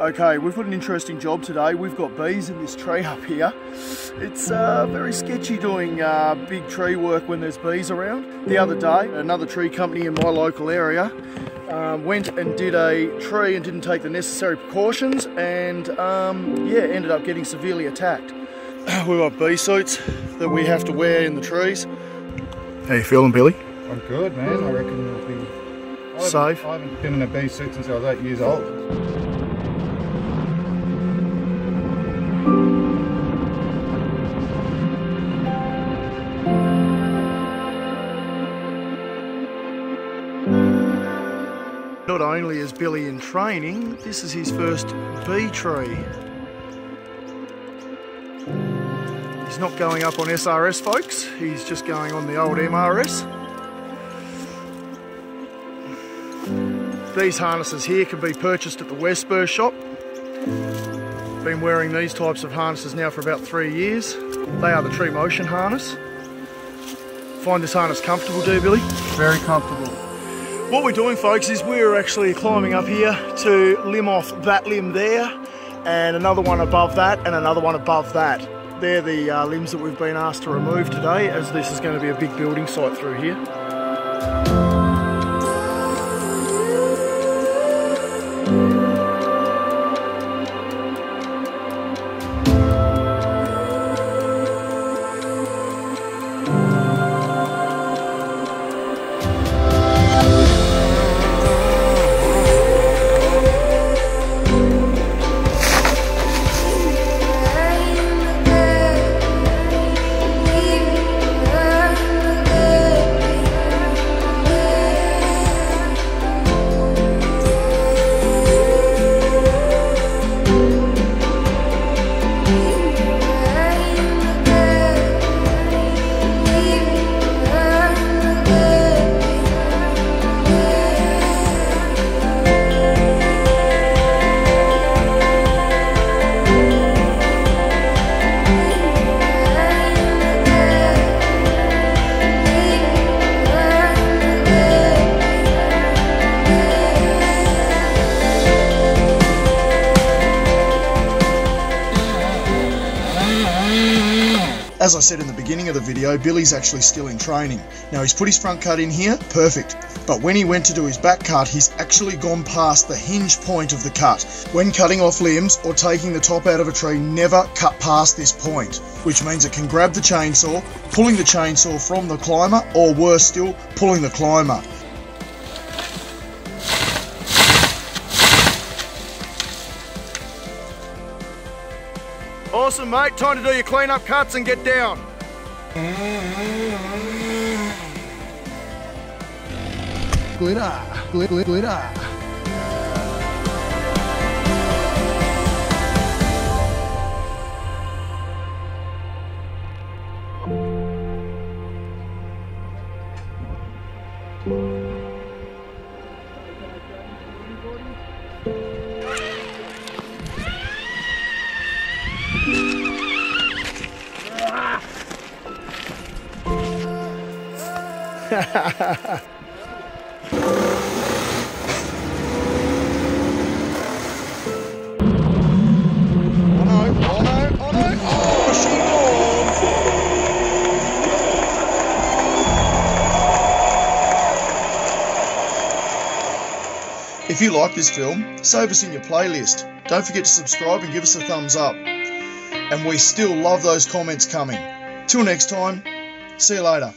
Okay, we've got an interesting job today. We've got bees in this tree up here. It's uh, very sketchy doing uh, big tree work when there's bees around. The other day, another tree company in my local area um, went and did a tree and didn't take the necessary precautions and um, yeah, ended up getting severely attacked. We've got bee suits that we have to wear in the trees. How you feeling, Billy? I'm good, man. I reckon it'll be I Safe? I haven't been in a bee suit since I was eight years old. Not only is Billy in training, this is his first bee tree. He's not going up on SRS, folks. He's just going on the old MRS. These harnesses here can be purchased at the Wesspur shop. Been wearing these types of harnesses now for about three years. They are the Tree Motion harness. Find this harness comfortable, do you, Billy? Very comfortable. What we're doing, folks, is we're actually climbing up here to limb off that limb there, and another one above that, and another one above that. They're the uh, limbs that we've been asked to remove today, as this is going to be a big building site through here. As I said in the beginning of the video, Billy's actually still in training. Now he's put his front cut in here, perfect. But when he went to do his back cut, he's actually gone past the hinge point of the cut. When cutting off limbs or taking the top out of a tree, never cut past this point. Which means it can grab the chainsaw, pulling the chainsaw from the climber, or worse still, pulling the climber. Awesome, mate. Time to do your clean-up cuts and get down. Glitter, glitter, glitter. Oh no, If you like this film, save us in your playlist. Don't forget to subscribe and give us a thumbs up. And we still love those comments coming. Till next time, see you later.